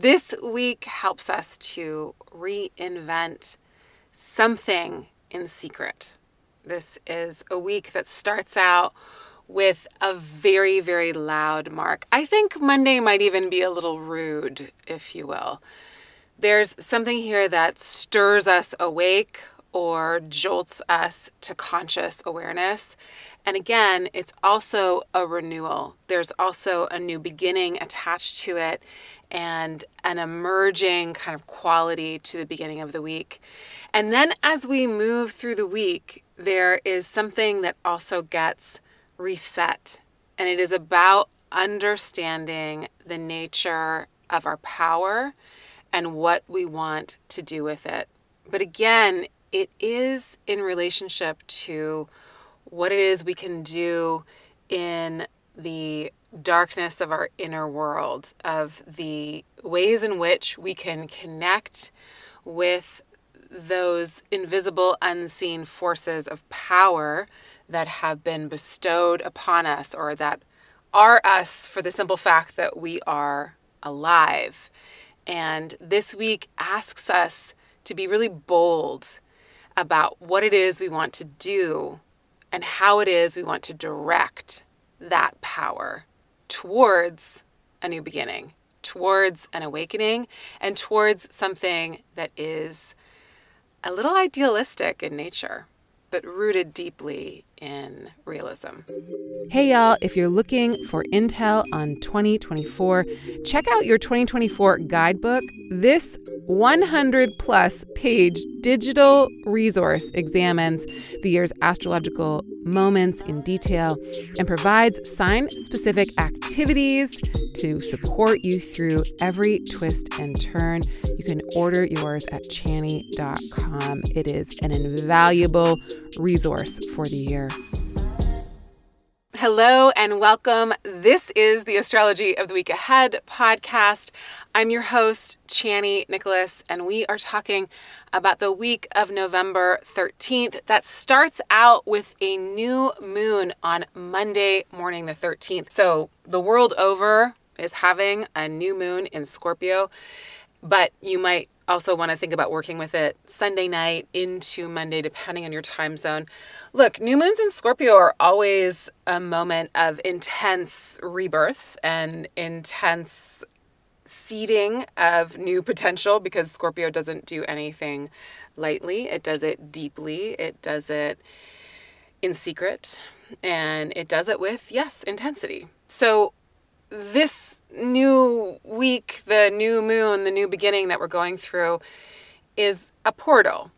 This week helps us to reinvent something in secret. This is a week that starts out with a very, very loud mark. I think Monday might even be a little rude, if you will. There's something here that stirs us awake or jolts us to conscious awareness. And again, it's also a renewal. There's also a new beginning attached to it and an emerging kind of quality to the beginning of the week. And then as we move through the week, there is something that also gets reset. And it is about understanding the nature of our power and what we want to do with it. But again, it is in relationship to what it is we can do in the darkness of our inner world, of the ways in which we can connect with those invisible, unseen forces of power that have been bestowed upon us or that are us for the simple fact that we are alive. And this week asks us to be really bold about what it is we want to do and how it is we want to direct that power towards a new beginning, towards an awakening, and towards something that is a little idealistic in nature, but rooted deeply in realism. Hey, y'all, if you're looking for intel on 2024, check out your 2024 guidebook. This 100 plus page digital resource examines the year's astrological moments in detail and provides sign specific activities to support you through every twist and turn. You can order yours at chani.com. It is an invaluable resource for the year. Hello and welcome. This is the Astrology of the Week Ahead podcast. I'm your host, Chani Nicholas, and we are talking about the week of November 13th that starts out with a new moon on Monday morning, the 13th. So the world over is having a new moon in Scorpio, but you might also want to think about working with it Sunday night into Monday, depending on your time zone. Look, new moons in Scorpio are always a moment of intense rebirth and intense seeding of new potential because Scorpio doesn't do anything lightly. It does it deeply, it does it in secret, and it does it with, yes, intensity. So, this new week, the new moon, the new beginning that we're going through is a portal.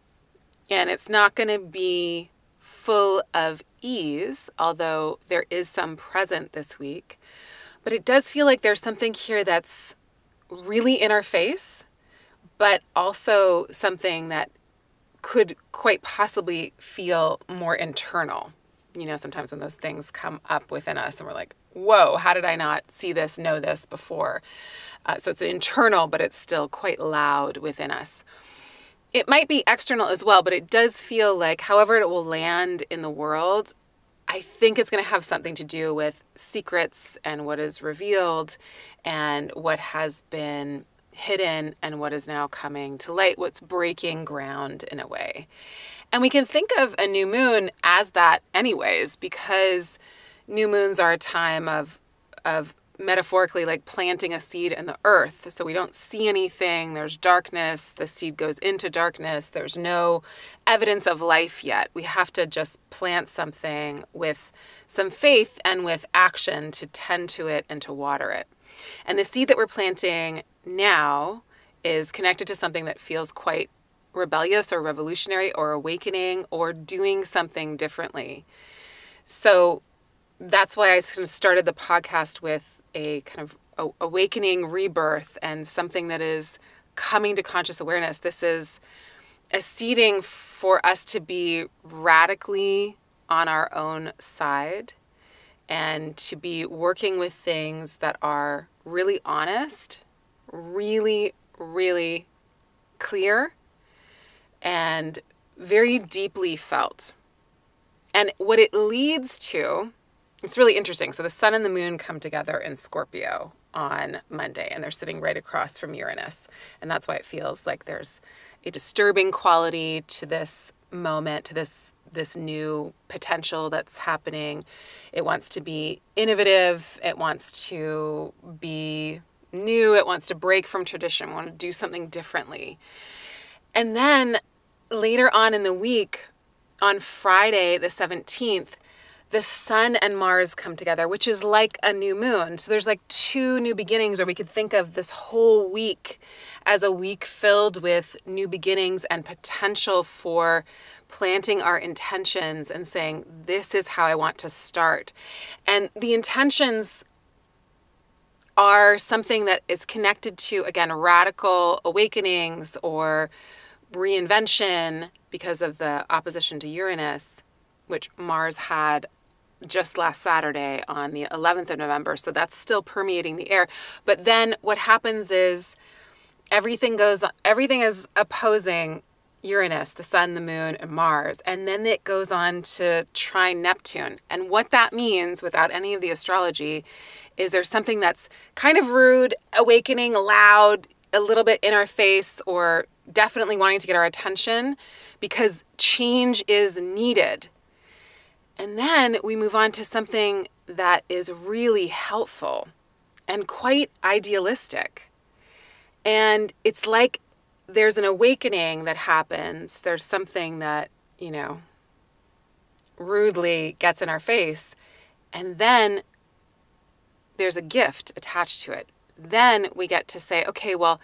And it's not going to be full of ease, although there is some present this week. But it does feel like there's something here that's really in our face, but also something that could quite possibly feel more internal. You know, sometimes when those things come up within us and we're like, whoa, how did I not see this, know this before? Uh, so it's internal, but it's still quite loud within us. It might be external as well, but it does feel like, however, it will land in the world, I think it's going to have something to do with secrets and what is revealed and what has been hidden and what is now coming to light, what's breaking ground in a way. And we can think of a new moon as that, anyways, because new moons are a time of of metaphorically like planting a seed in the earth. So we don't see anything, there's darkness, the seed goes into darkness, there's no evidence of life yet. We have to just plant something with some faith and with action to tend to it and to water it. And the seed that we're planting now is connected to something that feels quite rebellious or revolutionary or awakening or doing something differently. So that's why I kind of started the podcast with a kind of awakening rebirth and something that is coming to conscious awareness. This is a seeding for us to be radically on our own side and to be working with things that are really honest, really, really clear, and very deeply felt. And what it leads to it's really interesting. So the sun and the moon come together in Scorpio on Monday, and they're sitting right across from Uranus. And that's why it feels like there's a disturbing quality to this moment, to this this new potential that's happening. It wants to be innovative, it wants to be new, it wants to break from tradition, want to do something differently. And then later on in the week, on Friday the 17th, the sun and Mars come together, which is like a new moon. So there's like two new beginnings, or we could think of this whole week as a week filled with new beginnings and potential for planting our intentions and saying, This is how I want to start. And the intentions are something that is connected to, again, radical awakenings or reinvention because of the opposition to Uranus, which Mars had just last Saturday on the 11th of November. So that's still permeating the air. But then what happens is everything goes, everything is opposing Uranus, the sun, the moon, and Mars. And then it goes on to trine Neptune. And what that means, without any of the astrology, is there's something that's kind of rude, awakening, loud, a little bit in our face, or definitely wanting to get our attention because change is needed. And then we move on to something that is really helpful and quite idealistic. And it's like there's an awakening that happens. There's something that, you know, rudely gets in our face. And then there's a gift attached to it. Then we get to say, okay, well,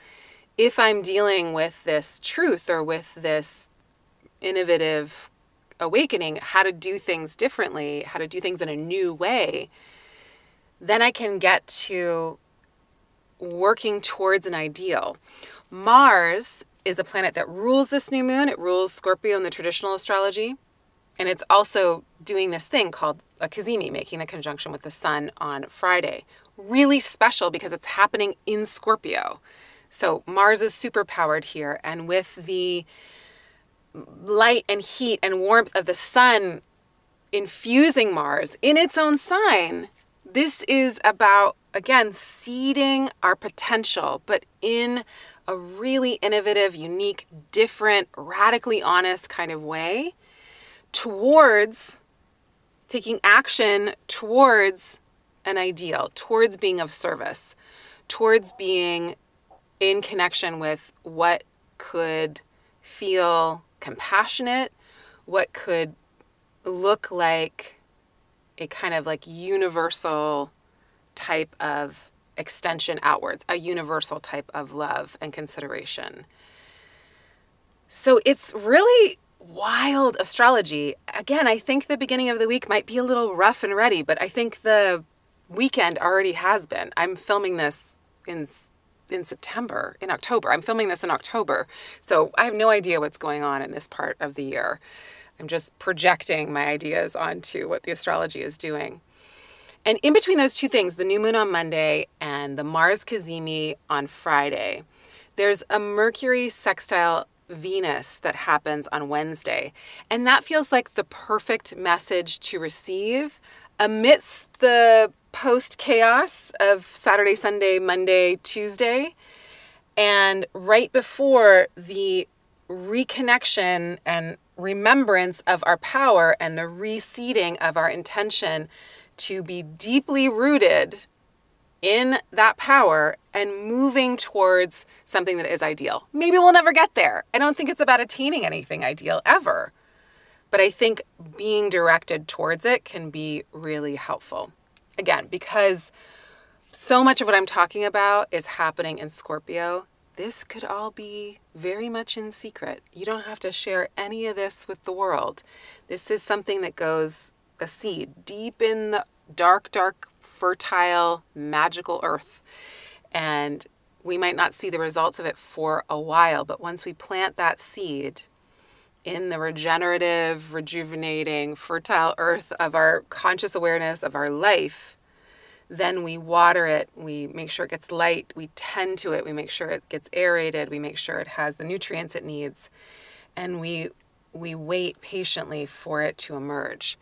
if I'm dealing with this truth or with this innovative awakening how to do things differently, how to do things in a new way, then I can get to working towards an ideal. Mars is a planet that rules this new moon, it rules Scorpio in the traditional astrology. And it's also doing this thing called a cazimi, making the conjunction with the sun on Friday. Really special because it's happening in Scorpio. So Mars is super powered here. And with the light and heat and warmth of the sun infusing Mars in its own sign. This is about, again, seeding our potential, but in a really innovative, unique, different, radically honest kind of way towards taking action towards an ideal, towards being of service, towards being in connection with what could feel compassionate, what could look like a kind of like universal type of extension outwards, a universal type of love and consideration. So it's really wild astrology. Again, I think the beginning of the week might be a little rough and ready, but I think the weekend already has been. I'm filming this in in September, in October. I'm filming this in October, so I have no idea what's going on in this part of the year. I'm just projecting my ideas onto what the astrology is doing. And in between those two things, the new moon on Monday and the Mars Cazimi on Friday, there's a Mercury sextile Venus that happens on Wednesday. And that feels like the perfect message to receive amidst the post chaos of Saturday, Sunday, Monday, Tuesday, and right before the reconnection and remembrance of our power and the reseeding of our intention to be deeply rooted in that power and moving towards something that is ideal. Maybe we'll never get there. I don't think it's about attaining anything ideal ever. But I think being directed towards it can be really helpful. Again, because so much of what I'm talking about is happening in Scorpio, this could all be very much in secret. You don't have to share any of this with the world. This is something that goes a seed deep in the dark, dark, fertile, magical earth. And we might not see the results of it for a while, but once we plant that seed, in the regenerative, rejuvenating, fertile earth of our conscious awareness of our life, then we water it, we make sure it gets light, we tend to it, we make sure it gets aerated, we make sure it has the nutrients it needs, and we we wait patiently for it to emerge.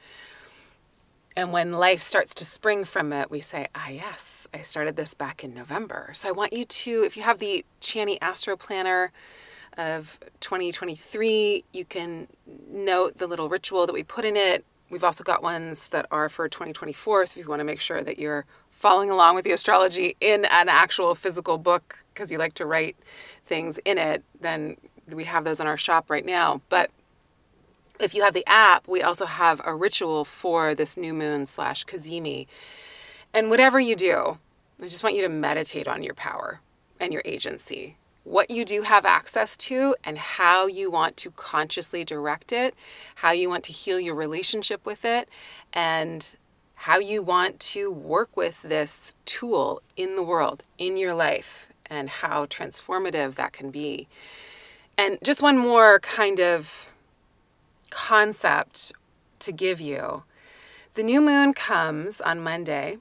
And when life starts to spring from it, we say, ah, yes, I started this back in November. So I want you to, if you have the Chani Astro Planner of 2023, you can note the little ritual that we put in it. We've also got ones that are for 2024. So if you want to make sure that you're following along with the astrology in an actual physical book because you like to write things in it, then we have those in our shop right now. But if you have the app, we also have a ritual for this new moon slash Cazimi. And whatever you do, I just want you to meditate on your power and your agency. What you do have access to, and how you want to consciously direct it, how you want to heal your relationship with it, and how you want to work with this tool in the world, in your life, and how transformative that can be. And just one more kind of concept to give you. The new moon comes on Monday,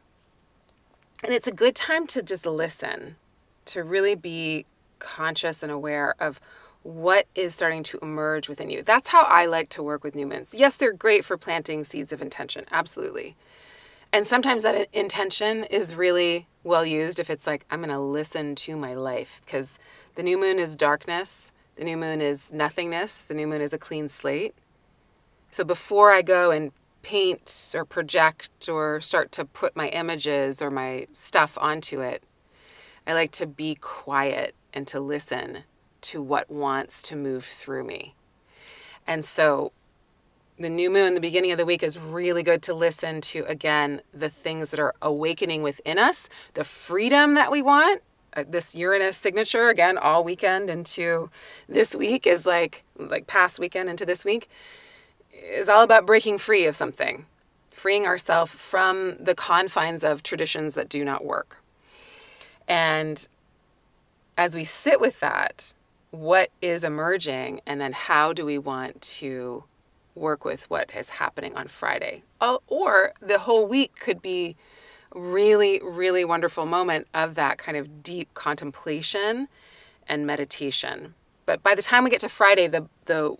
and it's a good time to just listen, to really be conscious and aware of what is starting to emerge within you. That's how I like to work with new moons. Yes, they're great for planting seeds of intention, absolutely. And sometimes that intention is really well used if it's like, I'm going to listen to my life because the new moon is darkness, the new moon is nothingness, the new moon is a clean slate. So before I go and paint or project or start to put my images or my stuff onto it, I like to be quiet and to listen to what wants to move through me. And so the new moon, the beginning of the week, is really good to listen to, again, the things that are awakening within us, the freedom that we want. Uh, this Uranus signature, again, all weekend into this week is like, like past weekend into this week is all about breaking free of something, freeing ourselves from the confines of traditions that do not work. And as we sit with that, what is emerging, and then how do we want to work with what is happening on Friday? Or the whole week could be really, really wonderful moment of that kind of deep contemplation and meditation. But by the time we get to Friday, the the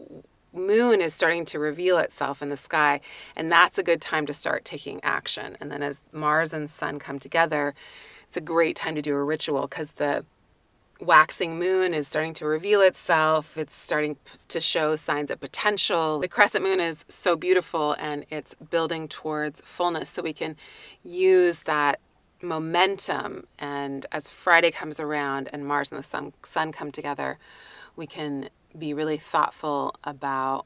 moon is starting to reveal itself in the sky, and that's a good time to start taking action. And then as Mars and Sun come together, it's a great time to do a ritual because the waxing moon is starting to reveal itself. It's starting to show signs of potential. The crescent moon is so beautiful and it's building towards fullness. So we can use that momentum. And as Friday comes around and Mars and the sun, sun come together, we can be really thoughtful about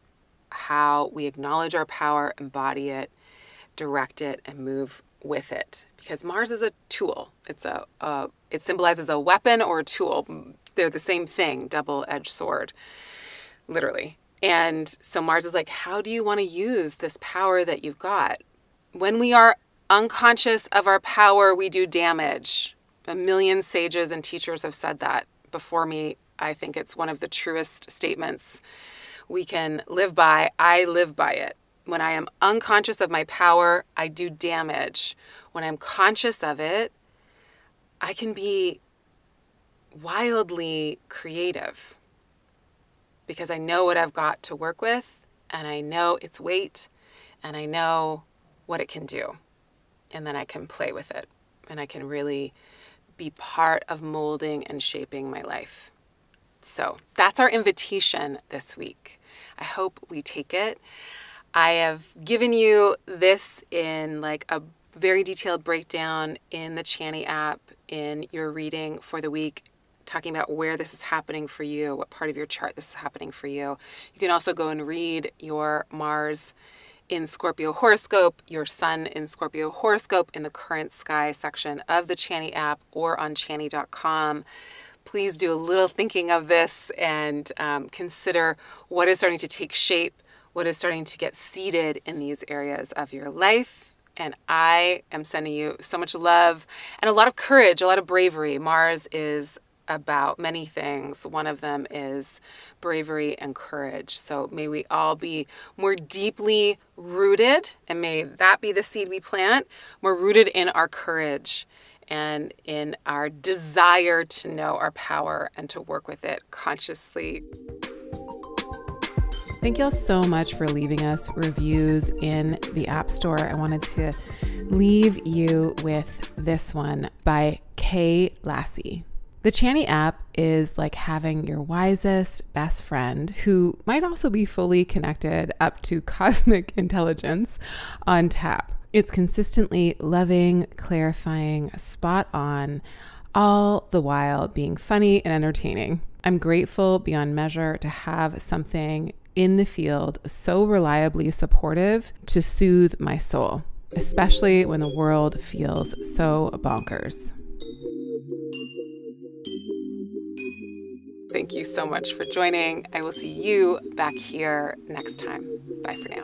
how we acknowledge our power, embody it, direct it, and move with it. Because Mars is a tool. It's a, a it symbolizes a weapon or a tool. They're the same thing, double-edged sword, literally. And so Mars is like, how do you want to use this power that you've got? When we are unconscious of our power, we do damage. A million sages and teachers have said that before me I think it's one of the truest statements we can live by. I live by it. When I am unconscious of my power, I do damage. When I'm conscious of it, I can be wildly creative because I know what I've got to work with and I know its weight and I know what it can do. And then I can play with it and I can really be part of molding and shaping my life. So that's our invitation this week. I hope we take it. I have given you this in like a very detailed breakdown in the Chani app in your reading for the week talking about where this is happening for you, what part of your chart this is happening for you. You can also go and read your Mars in Scorpio horoscope, your Sun in Scorpio horoscope in the current sky section of the Chani app or on chani.com please do a little thinking of this and um, consider what is starting to take shape, what is starting to get seated in these areas of your life. And I am sending you so much love and a lot of courage, a lot of bravery. Mars is about many things. One of them is bravery and courage. So may we all be more deeply rooted, and may that be the seed we plant, more rooted in our courage and in our desire to know our power and to work with it consciously. Thank y'all so much for leaving us reviews in the App Store. I wanted to leave you with this one by Kay Lassie. The Chani app is like having your wisest best friend who might also be fully connected up to cosmic intelligence on tap. It's consistently loving, clarifying, spot on, all the while being funny and entertaining. I'm grateful beyond measure to have something in the field so reliably supportive to soothe my soul, especially when the world feels so bonkers. Thank you so much for joining. I will see you back here next time. Bye for now.